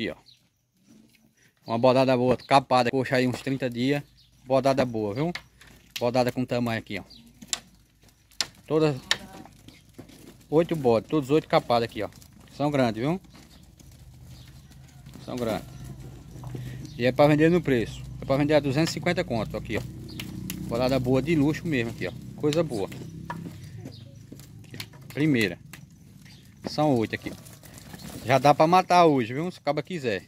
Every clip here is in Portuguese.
Aqui, ó. Uma bodada boa, capada, coxa aí uns 30 dias. Bodada boa, viu? Bodada com tamanho aqui, ó. Todas... Oito bodas, todos oito capadas aqui, ó. São grandes, viu? São grandes. E é para vender no preço. É para vender a 250 conto aqui, ó. Bodada boa de luxo mesmo aqui, ó. Coisa boa. Primeira. São oito aqui, ó. Já dá para matar hoje, viu? Se o cabo quiser.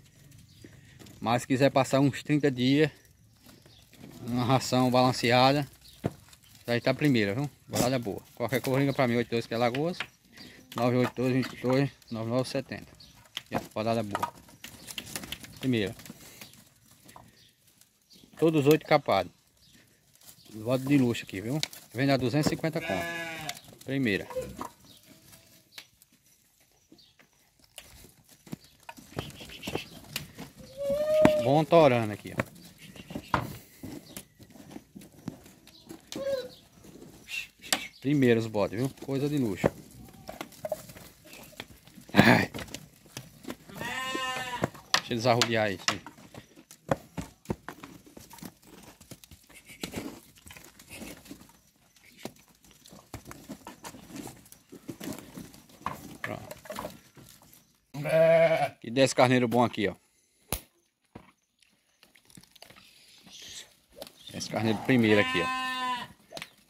Mas se quiser passar uns 30 dias, uma ração balanceada, aí tá a primeira, viu? Bolada boa. Qualquer coisa liga para mim, 82 que é Lagoas, 982 22 9970. Bolada boa. Primeira. Todos oito capados. Voto de luxo aqui, viu? Vende a 250 conto. Primeira. Bom torando aqui, ó. Primeiros bodes, viu? Coisa de luxo. Ai. Deixa eles arrodear aí. Pronto. E desse carneiro bom aqui, ó. Esse carneiro primeiro aqui, ó.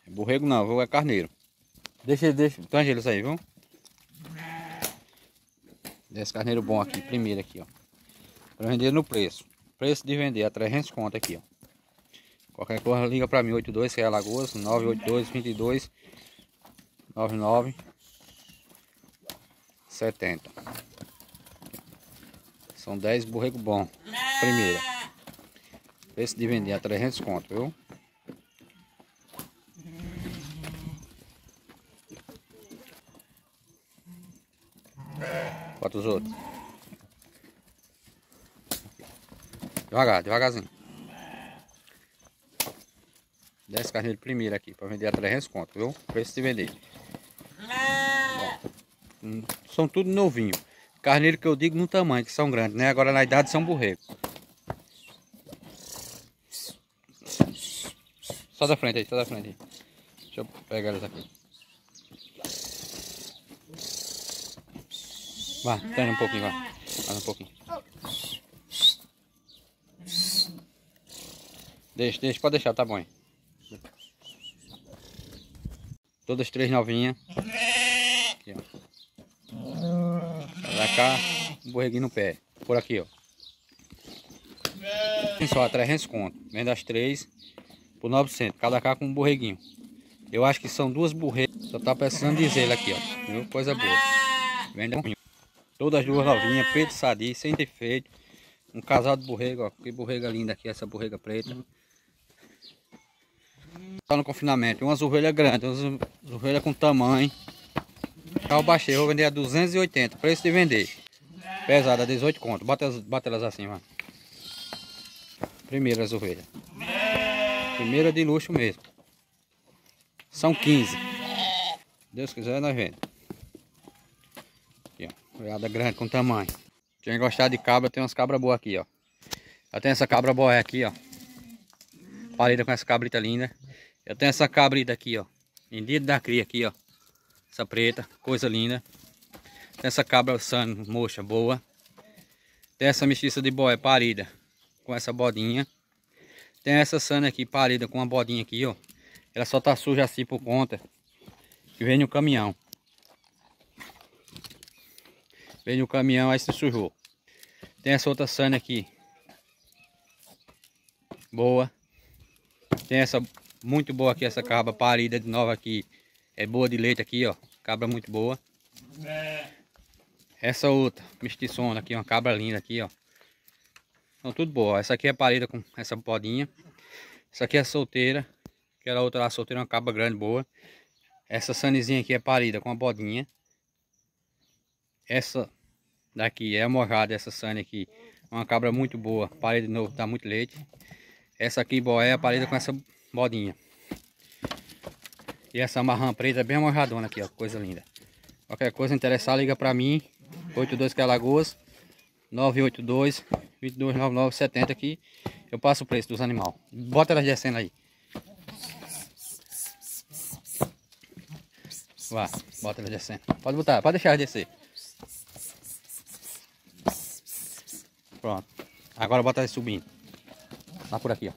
É borrego não, viu? É carneiro. Deixa, deixa, tange eles aí, viu? Esse carneiro bom aqui, primeiro aqui, ó. Pra vender no preço. Preço de vender a 300 conto aqui, ó. Qualquer coisa liga pra mim, 82, que é Alagoas, 982 22 99 70. São 10 borrego bom. Primeira. Preço de vender a 300 conto, viu? Bota os outros. Devagar, devagarzinho. 10 carneiros primeiro aqui, para vender a 300 conto, viu? Preço de vender. Hum, são tudo novinho. Carneiro que eu digo no tamanho, que são grandes, né? Agora na idade são borrego. Só da frente aí, só da frente aí. Deixa eu pegar eles aqui. Vai, treina um pouquinho, vai. Mais um pouquinho. Deixa, deixa, pode deixar, tá bom aí. Todas três novinhas. Aqui, ó. Pra cá, borreguinho no pé. Por aqui, ó. Só 300 conto. Vende as três por 900. Cada cá com um borreguinho. Eu acho que são duas borregas. Só tá precisando dizer ele aqui, ó. Viu? Coisa boa. Vende um Todas duas novinhas, preto sadio, sem defeito. Um casal de ó. Que borrega linda aqui, essa borrega preta. Tá no confinamento. Umas ovelhas grandes, umas ovelhas com tamanho. Carro baixei, vou vender a 280. Preço de vender. Pesada, 18 conto. Bota, bota elas assim, mano. Primeiras ovelhas. Primeira de luxo mesmo. São 15. Deus quiser, nós vemos. Aqui, ó. Olhada grande com tamanho. Quem gostar de cabra, tem umas cabras boas aqui, ó. Já tem essa cabra boa aqui, ó. Parida com essa cabrita linda. Eu tenho essa cabrita aqui, ó. Vendido da cria aqui, ó. Essa preta, coisa linda. Tem essa cabra sano, moxa, boa. Tem essa mestiça de boia parida com essa bodinha. Tem essa sana aqui parida com uma bodinha aqui, ó. Ela só tá suja assim por conta que vem no caminhão. Vem no caminhão, aí se sujou. Tem essa outra sana aqui. Boa. Tem essa muito boa aqui, essa cabra parida de nova aqui. É boa de leite aqui, ó. Cabra muito boa. Essa outra, mestiçona aqui, uma cabra linda aqui, ó. São tudo boa. Essa aqui é parida com essa podinha. Essa aqui é solteira. Aquela outra lá solteira, uma cabra grande, boa. Essa sanizinha aqui é parida com a bodinha. Essa daqui é morrada, essa sane aqui. Uma cabra muito boa. Parida de novo, dá muito leite. Essa aqui boé é parida com essa bodinha. E essa marrã preta bem amarradona aqui, ó. Coisa linda. Qualquer coisa interessar, liga pra mim. 82 que é Lagoas. 982 2299 70 aqui. Eu passo o preço dos animais. Bota elas descendo aí. Vá, bota elas descendo. Pode botar, pode deixar elas descer. Pronto. Agora bota elas subindo. Lá por aqui, ó.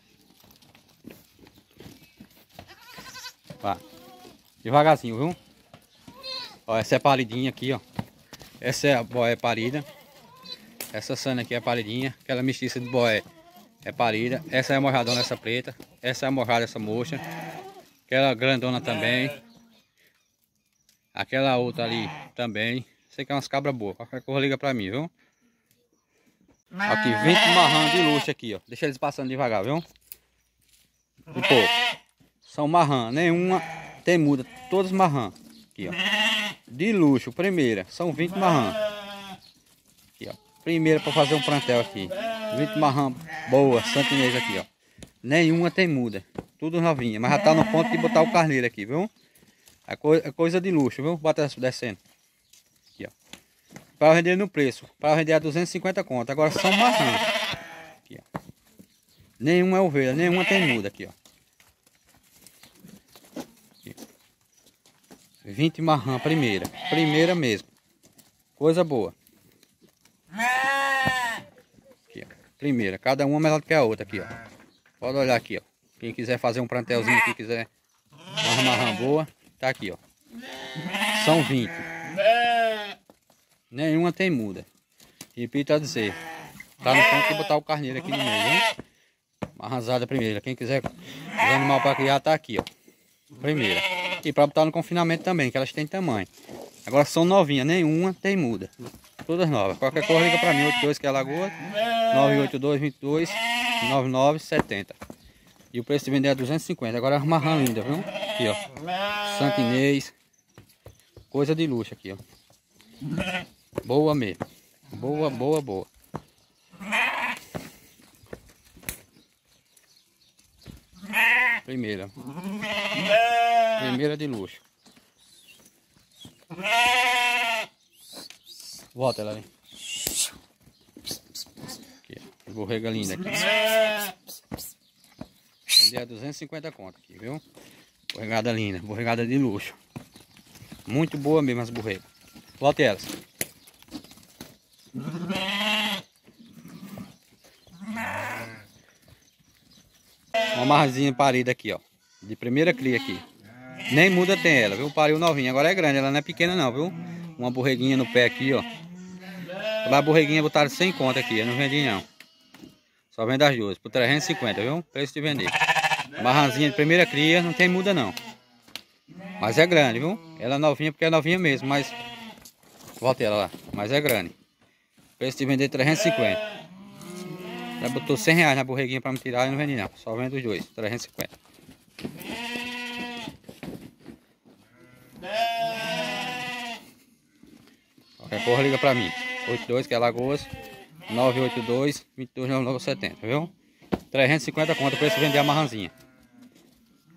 Vá. Devagarzinho, viu? Ó, essa é paridinha aqui, ó. Essa é a boia parida. Essa sana aqui é paridinha. Aquela mestiça de boé é parida. Essa é a morradona, essa preta. Essa é a morrada, essa mocha. Aquela grandona também. Aquela outra ali também. Sei que é umas cabras boas. Qualquer coisa liga pra mim, viu? Aqui, 20 marrão de luxo aqui, ó. Deixa eles passando devagar, viu? E pouco. São marrã. Nenhuma tem muda. Todos marrã. Aqui, ó. De luxo, primeira. São 20 marrã. Primeira para fazer um plantel aqui. 20 marrã boa, santinês aqui, ó. Nenhuma tem muda. Tudo novinha. Mas já tá no ponto de botar o carneiro aqui, viu? É, co é coisa de luxo, viu? Bota descendo. Aqui, ó. Para vender no preço. Para vender a 250 conto. Agora são marrã. Aqui, ó. Nenhuma é ovelha, nenhuma tem muda aqui, ó. Aqui. 20 marrã, primeira. Primeira mesmo. Coisa boa. Aqui, ó. Primeira. Cada uma melhor do que a outra aqui, ó. Pode olhar aqui, ó. Quem quiser fazer um plantelzinho aqui, quiser uma marrã boa, tá aqui, ó. São 20. Nenhuma tem muda. Repito a dizer. Tá no ponto de botar o carneiro aqui no meio, hein? Arrasada primeira. Quem quiser animal para criar, tá aqui, ó. Primeira. E para botar no confinamento também, que elas têm tamanho. Agora são novinhas, nenhuma tem muda. Todas novas. Qualquer coisa liga para mim, 82 que é Lagoa, 982 22 99 70. E o preço de vender é 250. Agora é uma rã linda, viu? Aqui, ó. Santinês. Coisa de luxo aqui, ó. Boa mesmo. Boa, boa, boa. Primeira. Primeira de luxo. Volta ela ali. Aqui. Borrega linda aqui. Vender a 250 conto aqui, viu? Borregada linda, borregada de luxo. Muito boa mesmo as borregas. Volte elas. Uma marzinha parida aqui, ó. De primeira cria aqui. Nem muda tem ela, viu? Pariu novinha. Agora é grande, ela não é pequena não, viu? Uma borreguinha no pé aqui, ó. A borreguinha botaram 100 conto aqui, eu não vendi não. Só vende as duas, por 350, viu? Preço de vender. Marranzinha de primeira cria, não tem muda não. Mas é grande, viu? Ela é novinha porque é novinha mesmo, mas... Volta ela lá, mas é grande. Preço de vender 350. Já botou 100 reais na borreguinha para me tirar e não vendi não. Só vendo os dois, 350. Qualquer coisa liga para mim. 82 que é Lagoas. 982 229970, viu? 350 conto para esse vender a marranzinha.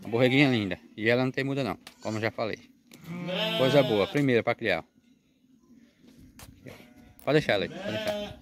Uma borreguinha linda. E ela não tem muda não, como já falei. Coisa boa, primeira para criar. Pode deixar aí, pode deixar.